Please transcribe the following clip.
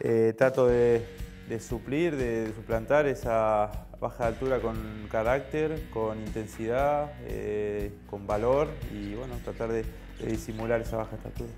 Eh, trato de, suplir, de, suplantar esa baja altura con carácter, con intensidad, eh, con valor y bueno, tratar de, de disimular esa baja estatura.